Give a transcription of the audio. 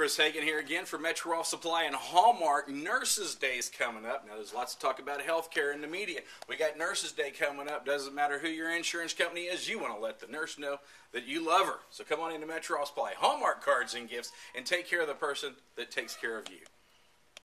Chris Hagan here again for Metro Office Supply and Hallmark. Nurses Day is coming up. Now, there's lots of talk about healthcare in the media. We got Nurses Day coming up. Doesn't matter who your insurance company is, you want to let the nurse know that you love her. So come on into Metro Office Supply, Hallmark cards and gifts, and take care of the person that takes care of you.